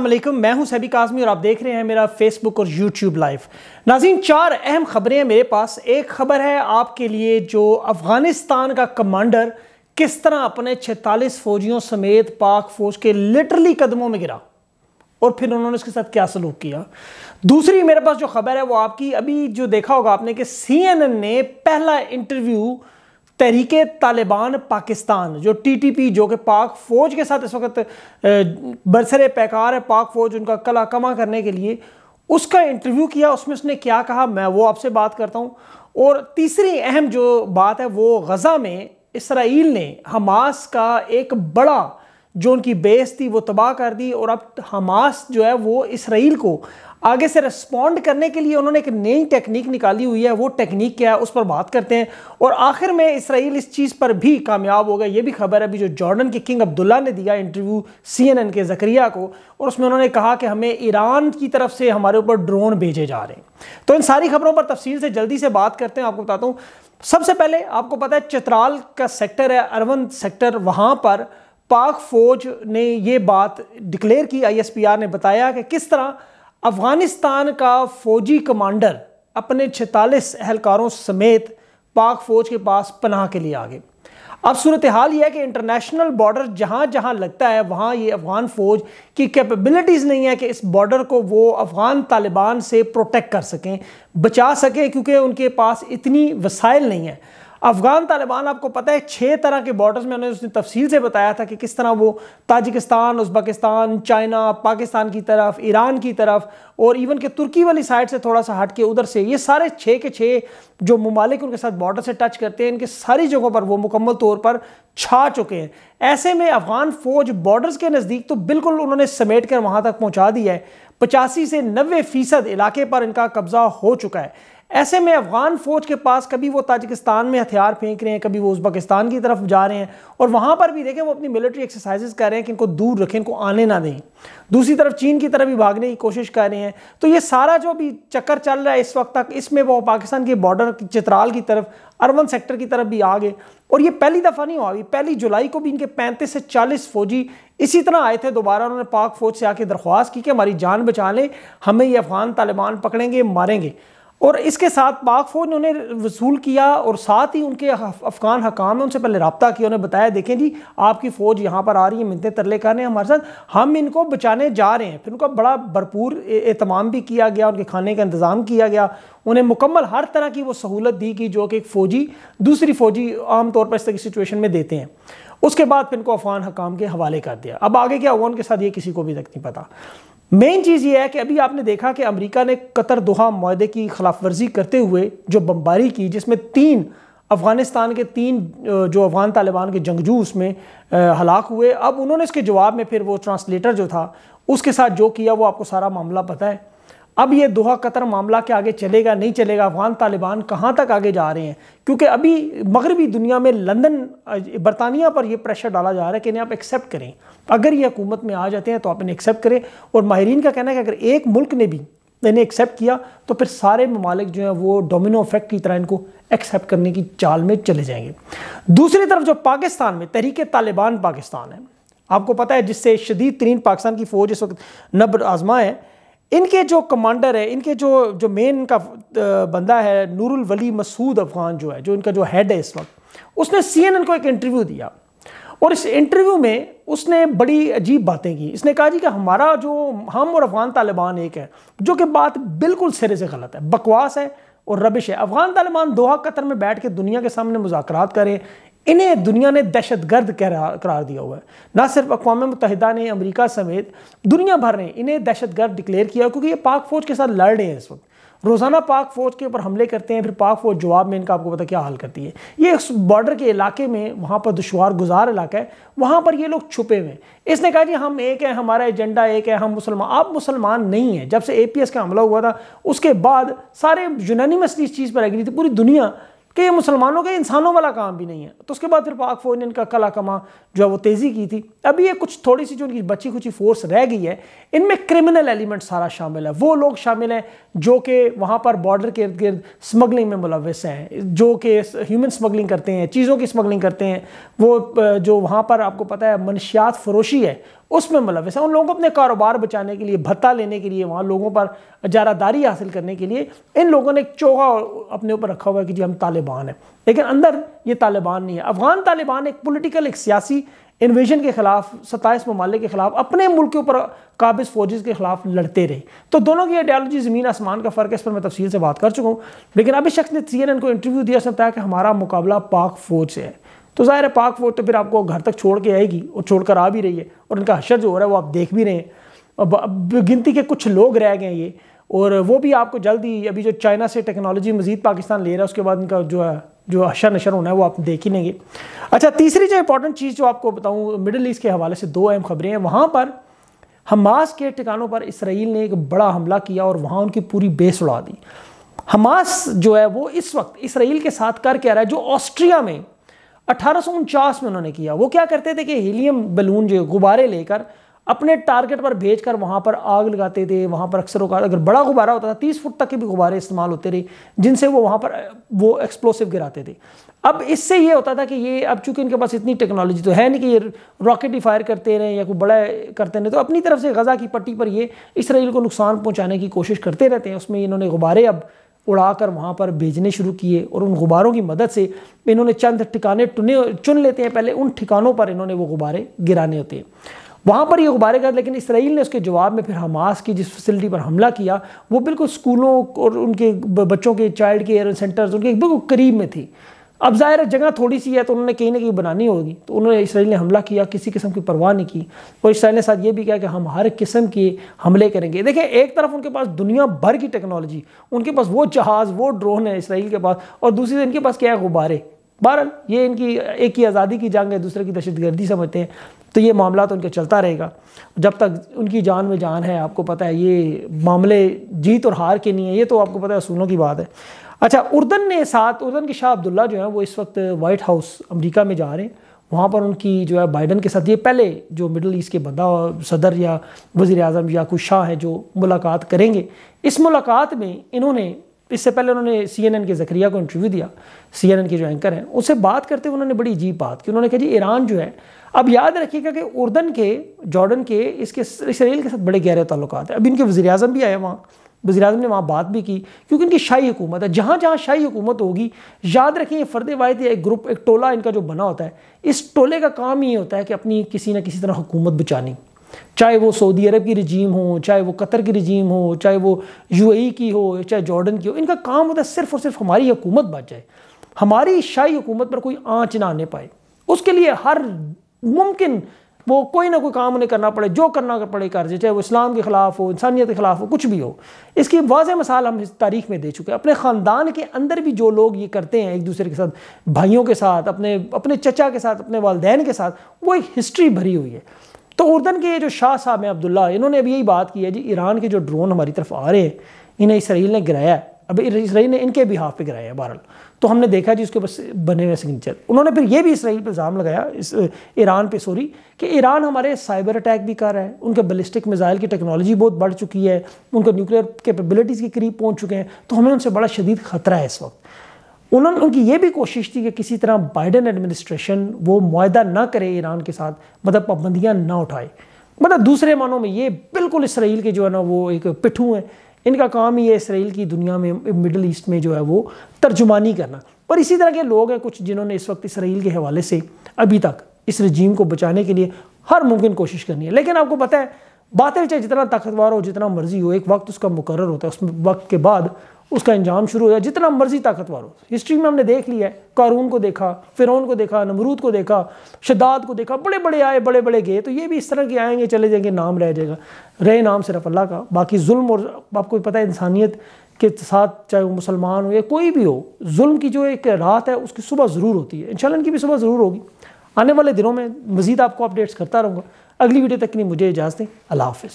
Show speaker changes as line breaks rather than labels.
वालेकुम मैं हूँ सभी काजमी और आप देख रहे हैं मेरा फेसबुक और यूट्यूब लाइव नाजीन चार अहम खबरें हैं मेरे पास। एक खबर है आपके लिए जो अफ़गानिस्तान का कमांडर किस तरह अपने 46 फौजियों समेत पाक फौज के लिटरली कदमों में गिरा और फिर उन्होंने उसके साथ क्या सलूक किया। दूसरी मेरे पास जो खबर है वो आपकी, अभी जो देखा होगा आपने कि सी ने पहला इंटरव्यू तहरीक तालिबान पाकिस्तान, जो टीटीपी, जो कि पाक फ़ौज के साथ इस वक्त बरसर पैकार है पाक फ़ौज, उनका कला कमा करने के लिए। उसका इंटरव्यू किया, उसमें उसने क्या कहा, मैं वो आपसे बात करता हूँ। और तीसरी अहम जो बात है, वो गज़ा में इसराइल ने हमास का एक बड़ा जो उनकी बेस थी, वो तबाह कर दी और अब हमास जो है वो इसराइल को आगे से रिस्पॉन्ड करने के लिए उन्होंने एक नई टेक्निक निकाली हुई है। वो टेक्निक क्या है, उस पर बात करते हैं। और आखिर में इसराइल इस चीज़ पर भी कामयाब हो गया ये भी खबर है, अभी जो जॉर्डन के किंग अब्दुल्ला ने दिया इंटरव्यू सी के जकरिया को और उसमें उन्होंने कहा कि हमें ईरान की तरफ़ से हमारे ऊपर ड्रोन भेजे जा रहे हैं। तो इन सारी खबरों पर तफसील से जल्दी से बात करते हैं। आपको बताता हूँ, सबसे पहले आपको पता है, चित्राल का सेक्टर है अरवन सेक्टर वहाँ पर पाक फौज ने ये बात डिक्लेयर की आईएसपीआर ने बताया कि किस तरह अफ़गानिस्तान का फौजी कमांडर अपने 46 एहलकारों समेत पाक फौज के पास पनाह के लिए आ गए। अब सूरत हाल यह है कि इंटरनेशनल बॉर्डर जहाँ जहाँ लगता है, वहाँ ये अफगान फ़ौज की कैपेबिलिटीज़ नहीं है कि इस बॉर्डर को वो अफ़गान तालिबान से प्रोटेक्ट कर सकें, बचा सकें, क्योंकि उनके पास इतनी वसाइल नहीं है। अफगान तालिबान, आपको पता है छः तरह के बॉर्डर्स में उसने तफसील से बताया था कि किस तरह वो ताजिकिस्तान, उज़्बेकिस्तान, चाइना, पाकिस्तान की तरफ़, ईरान की तरफ़ और इवन के तुर्की वाली साइड से थोड़ा सा हट के उधर से, ये सारे छः के छः जो ममालिक उनके साथ बॉर्डर से टच करते हैं, इनके सारी जगहों पर वो मुकम्मल तौर पर छा चुके हैं। ऐसे में अफगान फ़ौज बॉर्डर्स के नज़दीक तो बिल्कुल उन्होंने समेट कर वहाँ तक पहुँचा दिया है। पचासी से नब्बे फ़ीसद इलाके पर इनका कब्ज़ा हो चुका है। ऐसे में अफगान फौज के पास कभी वो ताजिकिस्तान में हथियार फेंक रहे हैं, कभी वो उज्बेकिस्तान की तरफ़ जा रहे हैं। और वहाँ पर भी देखें, वो अपनी मिलिट्री एक्सरसाइजेस कर रहे हैं कि इनको दूर रखें, इनको आने ना दें। दूसरी तरफ़ चीन की तरफ़ भी भागने की कोशिश कर रहे हैं। तो ये सारा जो भी चक्कर चल रहा है इस वक्त तक, इसमें वो पाकिस्तान के बॉर्डर चित्राल की तरफ़, अरवन सेक्टर की तरफ़ भी आ गए। और ये पहली दफ़ा नहीं हुआ, अभी पहली जुलाई को भी इनके पैंतीस से चालीस फौजी इसी तरह आए थे। दोबारा उन्होंने पाक फौज से आके दरख्वास्त की कि हमारी जान बचा लें, हमें ये अफगान तालिबान पकड़ेंगे, मारेंगे। और इसके साथ पाक फौज ने उन्हें वसूल किया और साथ ही उनके अफगान हकाम ने उनसे पहले रबता किया। उन्हें बताया, देखें जी, आपकी फ़ौज यहाँ पर आ रही है मिलते तरले हैं हमारे साथ। हम इनको बचाने जा रहे हैं। फिर उनका बड़ा भरपूर एहतमाम भी किया गया, उनके खाने का इंतज़ाम किया गया। उन्हें मुकम्मल हर तरह की वो सहूलत दी गई, जो कि एक फ़ौजी, दूसरी फ़ौजी आमतौर पर इस तरह की सिचुएशन में देते हैं। उसके बाद फिर इनको अफगान हकाम के हवाले कर दिया। अब आगे क्या हुआ? उनके साथ ये किसी को भी तक नहीं पता। मेन चीज़ ये है कि अभी आपने देखा कि अमेरिका ने कतर दोहा माहे की खिलाफ वर्जी करते हुए जो बमबारी की, जिसमें तीन अफ़गानिस्तान के तीन जो अफ़गान तालिबान के जंगजू उसमें हलाक हुए। अब उन्होंने इसके जवाब में फिर वो ट्रांसलेटर जो था, उसके साथ जो किया, वो आपको सारा मामला पता है। अब ये दोहा कतर मामला के आगे चलेगा, नहीं चलेगा? अफगान तालिबान कहाँ तक आगे जा रहे हैं? क्योंकि अभी मगरबी दुनिया में लंदन बरतानिया पर यह प्रेशर डाला जा रहा है कि इन्हें आप एक्सेप्ट करें। अगर ये हुकूमत में आ जाते हैं तो आप इन्हें एक्सेप्ट करें। और माहरीन का कहना है कि अगर एक मुल्क ने भी इन्हें एक्सेप्ट किया तो फिर सारे ममालिक जो हैं वो डोमिनो इफ़ेक्ट की तरह इनको एक्सेप्ट करने की चाल में चले जाएँगे। दूसरी तरफ़ जो पाकिस्तान में, तहरीक तालिबान पाकिस्तान है। आपको पता है जिससे शदीद तरीन पाकिस्तान की फ़ौज इस वक्त नब्र आजमा है इनके जो कमांडर है, इनके जो जो मेन का बंदा है, नूरुल वली मसूद अफगान जो है, जो इनका जो हेड है इस वक्त, उसने सीएनएन को एक इंटरव्यू दिया। और इस इंटरव्यू में उसने बड़ी अजीब बातें की। इसने कहा जी कि हमारा जो, हम और अफगान तालिबान एक है, जो कि बात बिल्कुल सिरे से गलत है, बकवास है और रबिश है। अफगान तालिबान दोहा कतर में बैठ के दुनिया के सामने मुजाकर करें इन्हें दुनिया ने दहशत गर्द करार दिया हुआ है। ना सिर्फ़ अकवा मुतहदा ने अमरीका समेत दुनिया भर ने इन्हें दहशत गर्द डिक्लेयर किया, क्योंकि ये पाक फौज के साथ लड़ रहे हैं इस वक्त। रोज़ाना पाक फ़ौज के ऊपर हमले करते हैं, फिर पाक फ़ौज जवाब में इनका आपको पता क्या हाल करती है। ये बॉर्डर के इलाके में, वहाँ पर दुशवार गुजार इलाका है, वहाँ पर ये लोग छुपे हुए हैं। इसने कहा जी हम एक है, हमारा एजेंडा एक है, हम मुसलमान, आप मुसलमान नहीं हैं। जब से एपीएस का हमला हुआ था, उसके बाद सारे यूनानिमसली इस चीज़ पर एग्री थी, पूरी दुनिया कि ये मुसलमानों के, इंसानों वाला काम भी नहीं है। तो उसके बाद फिर पाक फौज ने इनका कला कमा, जो है वो तेज़ी की थी। अभी ये कुछ थोड़ी सी जो उनकी बची खुची फोर्स रह गई है, इनमें क्रिमिनल एलिमेंट सारा शामिल है। वो लोग शामिल हैं जो कि वहाँ पर बॉर्डर के इर्द गिर्द स्मगलिंग में मुलविस हैं। जो कि ह्यूमन स्मगलिंग करते हैं, चीज़ों की स्मगलिंग करते हैं। वो जो वहाँ पर आपको पता है, मनशियात फरोशी है उसमें मुलविस है। उन लोगों को अपने कारोबार बचाने के लिए, भत्ता लेने के लिए, वहाँ लोगों पर जारादारी हासिल करने के लिए, इन लोगों ने एक चोगा अपने ऊपर रखा हुआ है कि जी हम तालिबान हैं। लेकिन अंदर ये तालिबान नहीं है। अफगान तालिबान एक पोलिटिकल एक सियासी इन्वेजन के खिलाफ, सत्ताईस ममालिक के खिलाफ, अपने मुल्क के ऊपर काबिज फौजेस के खिलाफ लड़ते रहे। तो दोनों की आइडियालॉजी ज़मीन, आसमान का फ़र्क है, इस पर मैं तफसील से बात कर चुका हूँ। लेकिन अभी शख्स ने सी एन एन को इंटरव्यू दिया, उसने बताया कि हमारा मुकाबला पाक फ़ौज से है। तो ज़ाहिर है पाक फौज तो फिर आपको घर तक छोड़ के आएगी और छोड़ कर आ भी रही है और इनका हशर जो हो रहा है वो आप देख भी रहे हैं। अब गिनती के कुछ लोग रह गए ये और वो भी आपको जल्दी अभी जो चाइना से टेक्नोलॉजी मजीद पाकिस्तान ले रहा है, उसके बाद इनका जो है, जो अशर नशर होना है वो आप देख ही लेंगे। अच्छा तीसरी जो इंपॉर्टेंट चीज़ जो आपको बताऊँ मिडल ईस्ट के हवाले से दो अहम खबरें हैं। वहाँ पर हमास के ठिकानों पर इसराइल ने एक बड़ा हमला किया और वहाँ उनकी पूरी बेस उड़ा दी। हमास जो है वो इस वक्त इसराइल के साथ कर क्या रहा है, जो ऑस्ट्रिया में अठारह में उन्होंने किया। वो क्या करते थे कि हीलियम बलून जो गुब्बारे लेकर अपने टारगेट पर भेजकर वहाँ पर आग लगाते थे, वहाँ पर अक्सर अगर बड़ा गुब्बारा होता था, तीस फुट तक के भी गुब्बारे इस्तेमाल होते रहे, जिनसे वो वहाँ पर, वो एक्सप्लोसिव गिराते थे। अब इससे ये होता था कि ये, अब चूँकि इनके पास इतनी टेक्नोलॉजी तो है नहीं कि ये रॉकेट ही फायर करते रहे या कोई बड़ा करते रहे तो अपनी तरफ़ से गज़ा की पट्टी पर ये इसराइल को नुकसान पहुँचाने की कोशिश करते रहते हैं। उसमें इन्होंने गुब्बारे अब उड़ाकर वहाँ पर भेजने शुरू किए और उन गुब्बारों की मदद से इन्होंने चंद ठिकाने टुने, चुन लेते हैं। पहले उन ठिकानों पर इन्होंने वो गुब्बारे गिराने होते हैं। वहाँ पर ये गुब्बारे गए, लेकिन इसराइल ने उसके जवाब में फिर हमास की जिस फैसिलिटी पर हमला किया, वो बिल्कुल स्कूलों और उनके बच्चों के चाइल्ड केयर सेंटर्स उनके बिल्कुल करीब में थी। अब ज़ाहिर है, जगह थोड़ी सी है तो उन्होंने कहीं ना कहीं बनानी होगी। तो उन्होंने इसराइल ने हमला किया, किसी किस्म की परवाह नहीं की। और इसराइल ने साथ ये भी कहा कि हम हर किस्म के हमले करेंगे। देखिए, एक तरफ़ उनके पास दुनिया भर की टेक्नोलॉजी, उनके पास वो जहाज़, वो ड्रोन है इसराइल के पास, और दूसरी इनके पास क्या है? गुब्बारे। बहरहाल, ये इनकी, एक की आज़ादी की जंग है, दूसरे की दहशत गर्दी समझते हैं। तो ये मामला तो उनका चलता रहेगा। जब तक उनकी जान में जान है, आपको पता है, ये मामले जीत और हार के नहीं है, ये तो आपको पता है, असूलों की बात है। अच्छा उर्दन ने साथ उर्दन के शाह अब्दुल्ला जो है, वो इस वक्त वाइट हाउस अमेरिका में जा रहे हैं। वहाँ पर उनकी जो है बाइडन के साथ, ये पहले जो मिडल ईस्ट के बंदा सदर या वज़ी अजम या कुछ शाह है जो मुलाकात करेंगे। इस मुलाकात में इन्होंने, इससे पहले उन्होंने सी एन एन के जक्रिया को इंटरव्यू दिया सी एन एन के जो एंकर हैं, उससे बात करते हुए उन्होंने बड़ी अजीब बात की। उन्होंने कहा, जी, ईरान जो है, अब याद रखिएगा कि उर्दन के, जॉर्डन के, इसके इसराइल के साथ बड़े गहरे ताल्लुक हैं। अब इनके वजी अजम भी आए वहाँ। वजी अजम ने वहाँ बात भी की, क्योंकि इनकी शाही हुकूमत है। जहाँ जहाँ शाही हुकूमत होगी, याद रखें ये फ़र्द वायद या एक ग्रुप, एक टोला इनका जो बना होता है, इस टोले का काम ये होता है कि अपनी किसी न किसी तरह हुकूमत बचानी। चाहे वो सऊदी अरब की रजीम हो, चाहे वो कतर की रजीम हो, चाहे वो यूएई की हो, चाहे जॉर्डन की हो, इनका काम होता है सिर्फ़ और सिर्फ़ हमारी हुकूमत बच जाए। हमारी शाही हुकूमत पर कोई आँच ना आने पाए। उसके लिए हर मुमकिन वो कोई ना कोई काम उन्हें करना पड़े, जो करना पड़े कर चाहे वो इस्लाम के ख़िलाफ़ हो, इंसानियत के ख़िलाफ़ हो, कुछ भी हो। इसकी वाज मिसाल हम इस तारीख में दे चुके हैं। अपने ख़ानदान के अंदर भी जो लोग ये करते हैं एक दूसरे के साथ, भाइयों के साथ, अपने अपने चचा के साथ, अपने वालदेन के साथ, वो एक हिस्ट्री भरी हुई है। तो उर्दन के जो शाह साहब हैं, अब्दुल्ला, इन्होंने अभी यही बात की है जी, ईरान के जो ड्रोन हमारी तरफ़ आ रहे हैं, इन्हें इसराइल ने गिराया है। अब इसराइल ने इनके भी हाफ़ पे गिराया है बहरल तो हमने देखा जी उसके बस बने हुए सिग्नेचर उन्होंने फिर ये भी इसराइल पर इल्ज़ाम लगाया, इस ईरान पे सॉरी कि ईरान हमारे साइबर अटैक भी कर रहा है। उनके बलिस्टिक मिज़ाइल की टेक्नोलॉजी बहुत बढ़ चुकी है, उनका न्यूक्लियर कैपेबिलिटीज़ के करीब पहुँच चुके हैं तो हमें उनसे बड़ा शदीद ख़तरा है इस वक्त। उन्होंने, उनकी ये भी कोशिश थी कि किसी तरह बाइडन एडमिनिस्ट्रेशन वो मुआदा ना करे ईरान के साथ मतलब पाबंदियाँ ना उठाए। मतलब दूसरे मानों में ये बिल्कुल इसराइल के जो है ना वो एक पिठू हैं। इनका काम ही है इसराइल की दुनिया में, मिडल ईस्ट में जो है वो तर्जुमानी करना। और इसी तरह के लोग हैं कुछ जिन्होंने इस वक्त इसराइल के हवाले से अभी तक इस रजीम को बचाने के लिए हर मुमकिन कोशिश करनी है। लेकिन आपको पता है, बातें चाहे जितना ताकतवर हो, जितना मर्ज़ी हो, एक वक्त उसका मुकर होता है। उस वक्त के बाद उसका अंजाम शुरू हो जाए, जितना मर्ज़ी ताकतवर हो। हिस्ट्री में हमने देख लिया है, कारून को देखा, फ़िरौन को देखा, नमरूद को देखा, शदाद को देखा बड़े बड़े आए बड़े बड़े गए तो ये भी इस तरह के आएँगे, चले जाएँगे, नाम रह जाएगा। रहे नाम सिर्फ़ अल्लाह का, बाकी जुल्म और आपको पता है, इंसानियत के साथ, चाहे वो मुसलमान हो या कोई भी हो, जुल्म की जो एक रात है, उसकी सुबह ज़रूर होती है। इन इनकी भी सुबह ज़रूर होगी। आने वाले दिनों में मज़ीद आपको अपडेट्स करता रहूँगा। अगली वीडियो तक लिए मुझे इजाज़त दें। अल्लाह हाफ़िज़।